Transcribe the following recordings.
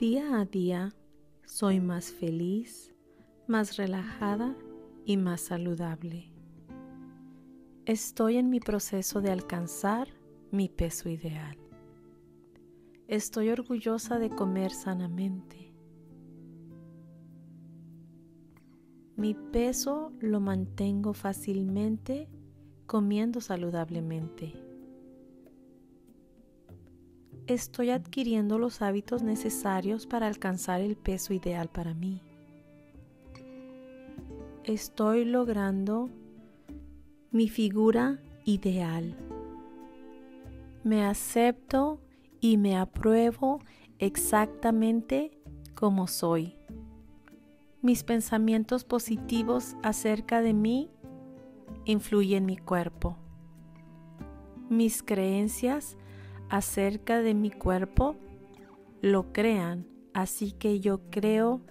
Día a día soy más feliz, más relajada y más saludable. Estoy en mi proceso de alcanzar mi peso ideal. Estoy orgullosa de comer sanamente. Mi peso lo mantengo fácilmente comiendo saludablemente estoy adquiriendo los hábitos necesarios para alcanzar el peso ideal para mí. Estoy logrando mi figura ideal. Me acepto y me apruebo exactamente como soy. Mis pensamientos positivos acerca de mí influyen en mi cuerpo. Mis creencias acerca de mi cuerpo lo crean, así que yo creo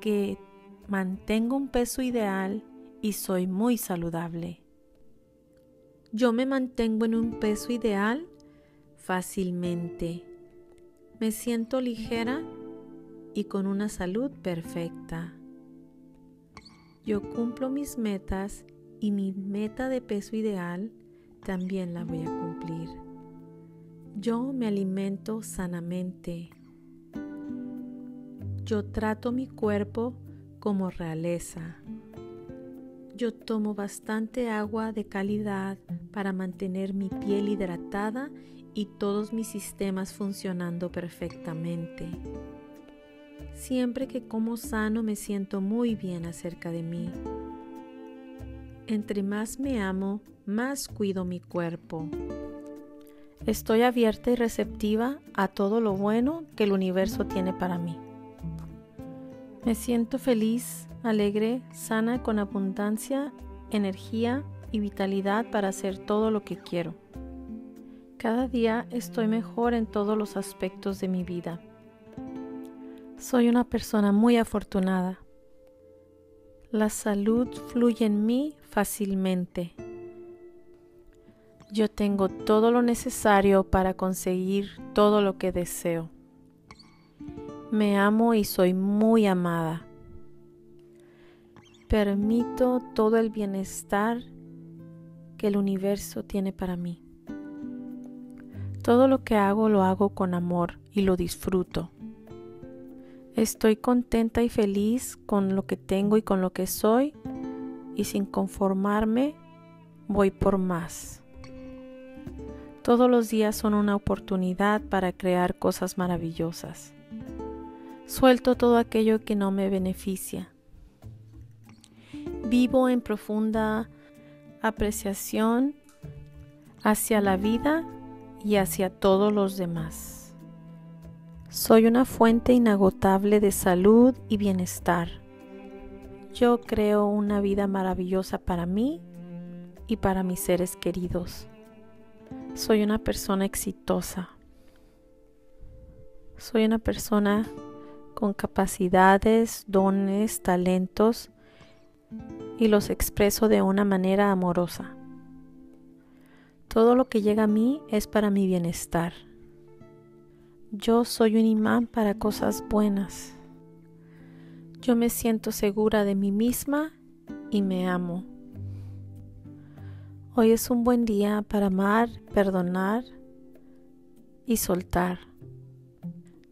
que mantengo un peso ideal y soy muy saludable. Yo me mantengo en un peso ideal fácilmente. Me siento ligera y con una salud perfecta. Yo cumplo mis metas y mi meta de peso ideal también la voy a cumplir. Yo me alimento sanamente. Yo trato mi cuerpo como realeza. Yo tomo bastante agua de calidad para mantener mi piel hidratada y todos mis sistemas funcionando perfectamente. Siempre que como sano me siento muy bien acerca de mí. Entre más me amo, más cuido mi cuerpo. Estoy abierta y receptiva a todo lo bueno que el universo tiene para mí. Me siento feliz, alegre, sana, con abundancia, energía y vitalidad para hacer todo lo que quiero. Cada día estoy mejor en todos los aspectos de mi vida. Soy una persona muy afortunada. La salud fluye en mí fácilmente. Yo tengo todo lo necesario para conseguir todo lo que deseo. Me amo y soy muy amada. Permito todo el bienestar que el universo tiene para mí. Todo lo que hago lo hago con amor y lo disfruto. Estoy contenta y feliz con lo que tengo y con lo que soy y sin conformarme voy por más. Todos los días son una oportunidad para crear cosas maravillosas. Suelto todo aquello que no me beneficia. Vivo en profunda apreciación hacia la vida y hacia todos los demás. Soy una fuente inagotable de salud y bienestar. Yo creo una vida maravillosa para mí y para mis seres queridos. Soy una persona exitosa. Soy una persona con capacidades, dones, talentos y los expreso de una manera amorosa. Todo lo que llega a mí es para mi bienestar. Yo soy un imán para cosas buenas. Yo me siento segura de mí misma y me amo. Hoy es un buen día para amar, perdonar y soltar.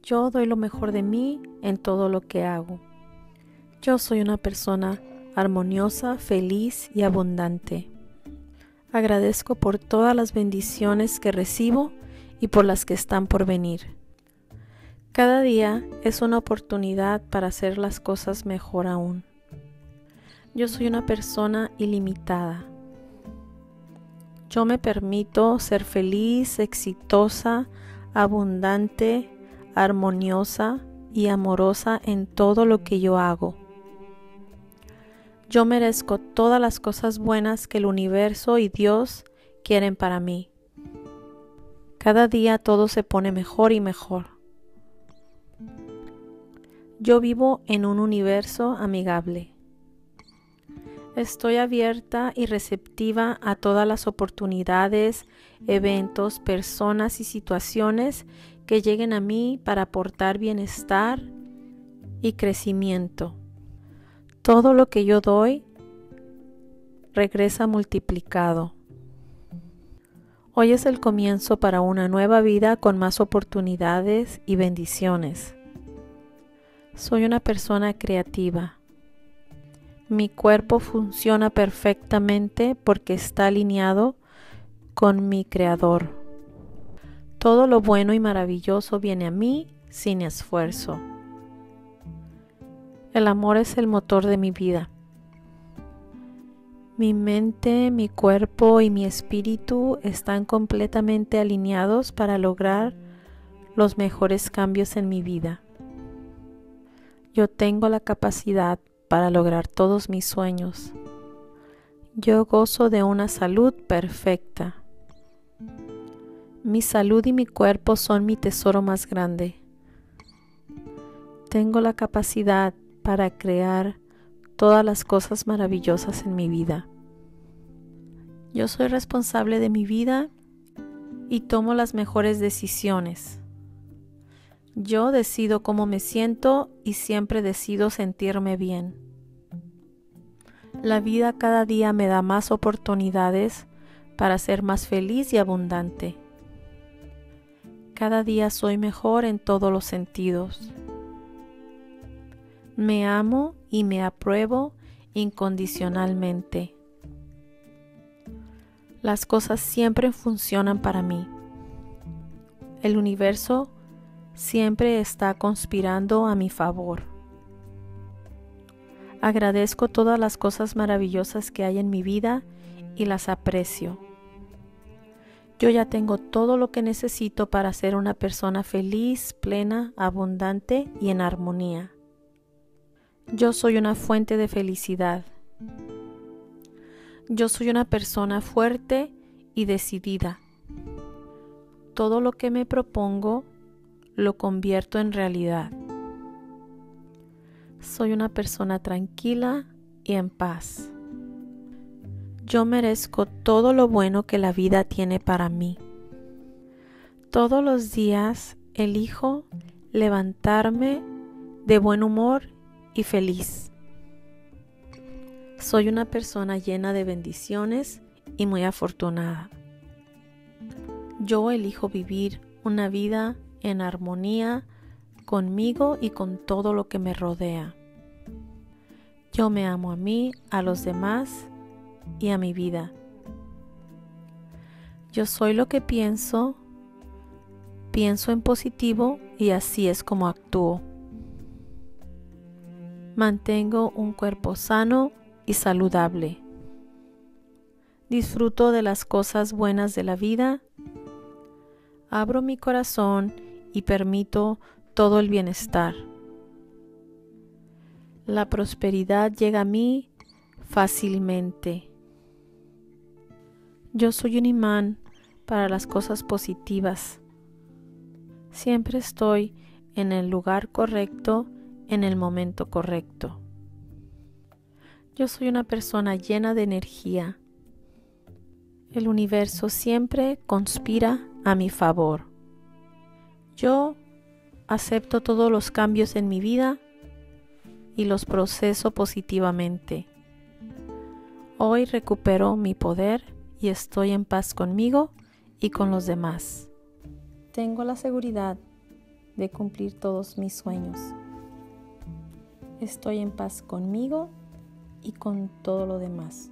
Yo doy lo mejor de mí en todo lo que hago. Yo soy una persona armoniosa, feliz y abundante. Agradezco por todas las bendiciones que recibo y por las que están por venir. Cada día es una oportunidad para hacer las cosas mejor aún. Yo soy una persona ilimitada. Yo me permito ser feliz, exitosa, abundante, armoniosa y amorosa en todo lo que yo hago. Yo merezco todas las cosas buenas que el universo y Dios quieren para mí. Cada día todo se pone mejor y mejor. Yo vivo en un universo amigable. Estoy abierta y receptiva a todas las oportunidades, eventos, personas y situaciones que lleguen a mí para aportar bienestar y crecimiento. Todo lo que yo doy regresa multiplicado. Hoy es el comienzo para una nueva vida con más oportunidades y bendiciones. Soy una persona creativa. Mi cuerpo funciona perfectamente porque está alineado con mi Creador. Todo lo bueno y maravilloso viene a mí sin esfuerzo. El amor es el motor de mi vida. Mi mente, mi cuerpo y mi espíritu están completamente alineados para lograr los mejores cambios en mi vida. Yo tengo la capacidad para lograr todos mis sueños. Yo gozo de una salud perfecta. Mi salud y mi cuerpo son mi tesoro más grande. Tengo la capacidad para crear todas las cosas maravillosas en mi vida. Yo soy responsable de mi vida y tomo las mejores decisiones. Yo decido cómo me siento y siempre decido sentirme bien. La vida cada día me da más oportunidades para ser más feliz y abundante. Cada día soy mejor en todos los sentidos. Me amo y me apruebo incondicionalmente. Las cosas siempre funcionan para mí. El universo siempre está conspirando a mi favor. Agradezco todas las cosas maravillosas que hay en mi vida y las aprecio. Yo ya tengo todo lo que necesito para ser una persona feliz, plena, abundante y en armonía. Yo soy una fuente de felicidad. Yo soy una persona fuerte y decidida. Todo lo que me propongo lo convierto en realidad. Soy una persona tranquila y en paz. Yo merezco todo lo bueno que la vida tiene para mí. Todos los días elijo levantarme de buen humor y feliz. Soy una persona llena de bendiciones y muy afortunada. Yo elijo vivir una vida en armonía conmigo y con todo lo que me rodea. Yo me amo a mí, a los demás y a mi vida. Yo soy lo que pienso, pienso en positivo y así es como actúo. Mantengo un cuerpo sano y saludable. Disfruto de las cosas buenas de la vida. Abro mi corazón y permito todo el bienestar. La prosperidad llega a mí fácilmente. Yo soy un imán para las cosas positivas. Siempre estoy en el lugar correcto, en el momento correcto. Yo soy una persona llena de energía. El universo siempre conspira a mi favor. Yo acepto todos los cambios en mi vida y los proceso positivamente. Hoy recupero mi poder y estoy en paz conmigo y con los demás. Tengo la seguridad de cumplir todos mis sueños. Estoy en paz conmigo y con todo lo demás.